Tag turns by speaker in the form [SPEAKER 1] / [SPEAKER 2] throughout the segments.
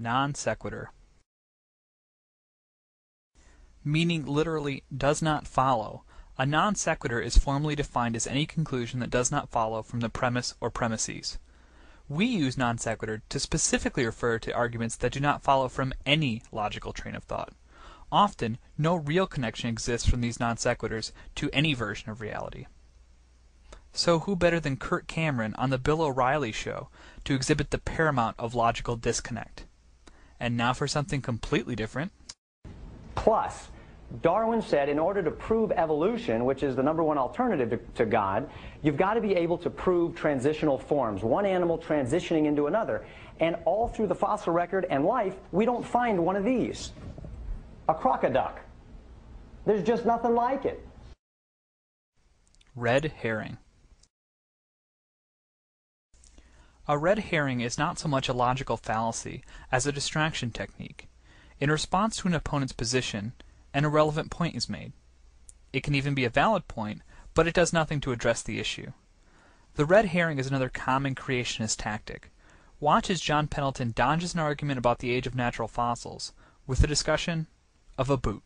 [SPEAKER 1] Non sequitur. Meaning literally "does not follow," a non sequitur is formally defined as any conclusion that does not follow from the premise or premises. We use non sequitur to specifically refer to arguments that do not follow from any logical train of thought. Often no real connection exists from these non sequiturs to any version of reality. So who better than Kirk Cameron on the Bill O'Reilly show to exhibit the paramount of logical disconnect? And now for something completely different.
[SPEAKER 2] Plus, Darwin said in order to prove evolution, which is the number one alternative to, to, God, you've got to be able to prove transitional forms, one animal transitioning into another. And all through the fossil record and life, we don't find one of these. A crocoduck. There's just nothing like it.
[SPEAKER 1] Red herring. A red herring is not so much a logical fallacy as a distraction technique. In response to an opponent's position, an irrelevant point is made. It can even be a valid point, but it does nothing to address the issue. The red herring is another common creationist tactic. Watch as John Pendleton dodges an argument about the age of natural fossils with the discussion of a boot.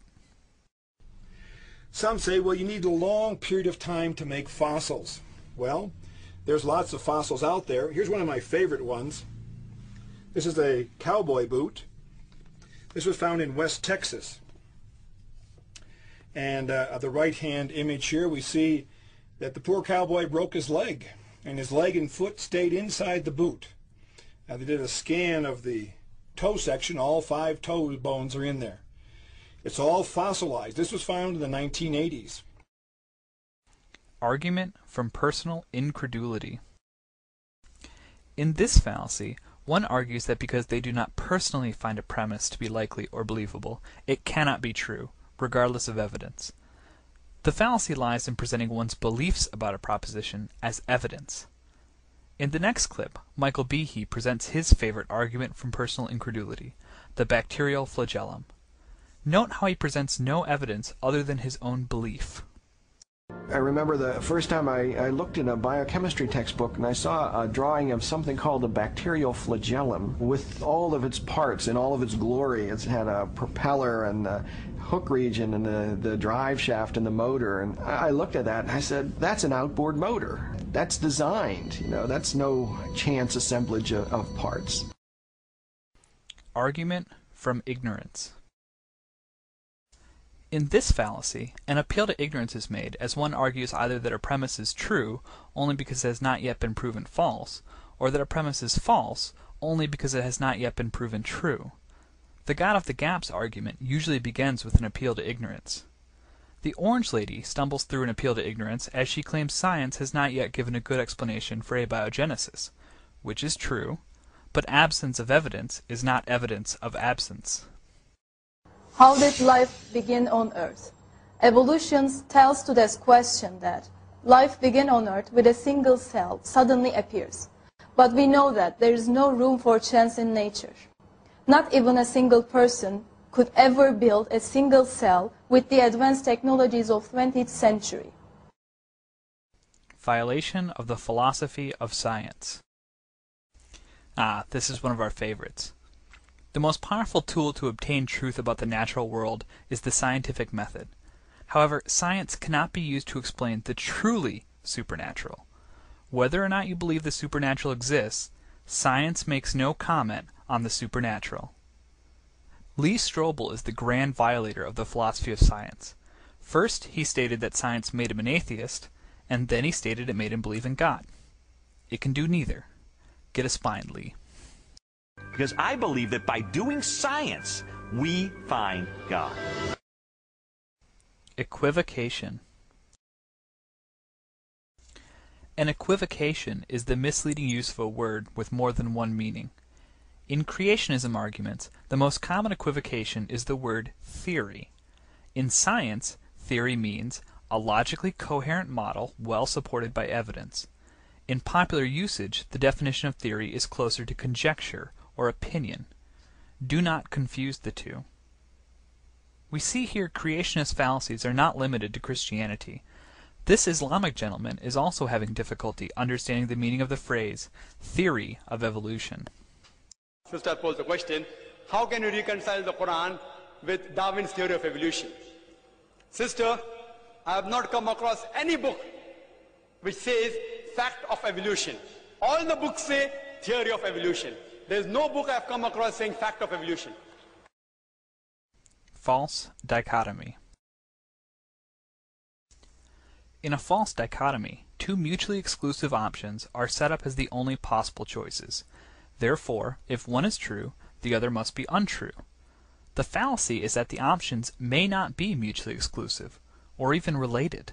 [SPEAKER 3] Some say, well, you need a long period of time to make fossils. Well, there's lots of fossils out there. Here's one of my favorite ones. This is a cowboy boot. This was found in West Texas. And uh, the right-hand image here, we see that the poor cowboy broke his leg, and his leg and foot stayed inside the boot. Now they did a scan of the toe section. All five toe bones are in there. It's all fossilized. This was found in the 1980s.
[SPEAKER 1] Argument from personal incredulity. In this fallacy, one argues that because they do not personally find a premise to be likely or believable, it cannot be true, regardless of evidence. The fallacy lies in presenting one's beliefs about a proposition as evidence. In the next clip, Michael Behe presents his favorite argument from personal incredulity, the bacterial flagellum. Note how he presents no evidence other than his own belief.
[SPEAKER 4] I remember the first time I, I, looked in a biochemistry textbook and I saw a drawing of something called a bacterial flagellum with all of its parts in all of its glory. It had a propeller and the hook region and the, the drive shaft and the motor. And I looked at that and I said, that's an outboard motor. That's designed. You know, that's no chance assemblage of, of parts.
[SPEAKER 1] Argument from ignorance. In this fallacy, an appeal to ignorance is made, as one argues either that a premise is true only because it has not yet been proven false, or that a premise is false only because it has not yet been proven true. The God of the Gaps argument usually begins with an appeal to ignorance. The Orange Lady stumbles through an appeal to ignorance as she claims science has not yet given a good explanation for abiogenesis, which is true, but absence of evidence is not evidence of absence.
[SPEAKER 5] How did life begin on Earth? Evolution tells to this question that life began on Earth with a single cell suddenly appears. But we know that there is no room for chance in nature. Not even a single person could ever build a single cell with the advanced technologies of 20th century.
[SPEAKER 1] Violation of the philosophy of science. Ah, this is one of our favorites. The most powerful tool to obtain truth about the natural world is the scientific method. However, science cannot be used to explain the truly supernatural. Whether or not you believe the supernatural exists, science makes no comment on the supernatural. Lee Strobel is the grand violator of the philosophy of science. First, he stated that science made him an atheist, and then he stated it made him believe in God. It can do neither. Get a spine, Lee.
[SPEAKER 6] Because I believe that by doing science, we find God.
[SPEAKER 1] Equivocation. An equivocation is the misleading use of a word with more than one meaning. In creationism arguments, the most common equivocation is the word theory. In science, theory means a logically coherent model well supported by evidence. In popular usage, the definition of theory is closer to conjecture or opinion. Do not confuse the two. We see here creationist fallacies are not limited to Christianity. This Islamic gentleman is also having difficulty understanding the meaning of the phrase theory of evolution.
[SPEAKER 7] sister posed the question, how can you reconcile the Quran with Darwin's theory of evolution? Sister, I have not come across any book which says fact of evolution. All the books say theory of evolution. There is no book I have come across saying fact of evolution.
[SPEAKER 1] False dichotomy. In a false dichotomy, two mutually exclusive options are set up as the only possible choices. Therefore, if one is true, the other must be untrue. The fallacy is that the options may not be mutually exclusive, or even related,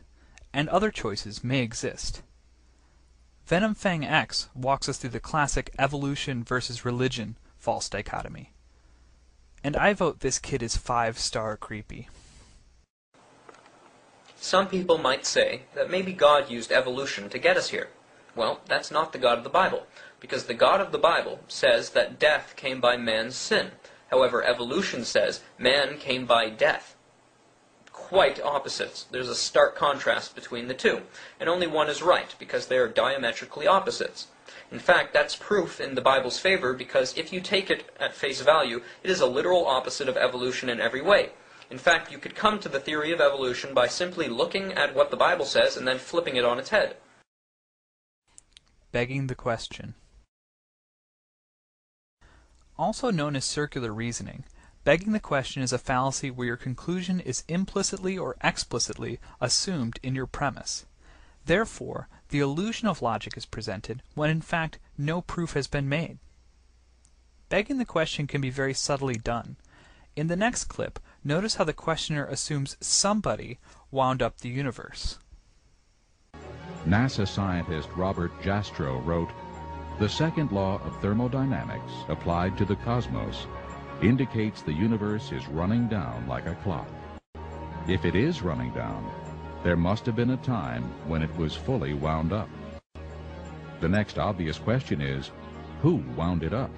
[SPEAKER 1] and other choices may exist. VenomFangX walks us through the classic evolution versus religion false dichotomy. And I vote this kid is five star creepy.
[SPEAKER 8] Some people might say that maybe God used evolution to get us here. Well, that's not the God of the Bible, because the God of the Bible says that death came by man's sin. However, evolution says man came by death. Quite opposites. There's a stark contrast between the two, and only one is right, because they are diametrically opposites. In fact, that's proof in the Bible's favor, because if you take it at face value, it is a literal opposite of evolution in every way. In fact, you could come to the theory of evolution by simply looking at what the Bible says and then flipping it on its head.
[SPEAKER 1] Begging the question. Also known as circular reasoning, begging the question is a fallacy where your conclusion is implicitly or explicitly assumed in your premise. Therefore, the illusion of logic is presented when in fact no proof has been made. Begging the question can be very subtly done. In the next clip, notice how the questioner assumes somebody wound up the universe.
[SPEAKER 9] NASA scientist Robert Jastrow wrote, The second law of thermodynamics, applied to the cosmos, indicates the universe is running down like a clock. If it is running down, there must have been a time when it was fully wound up. The next obvious question is, who wound it up?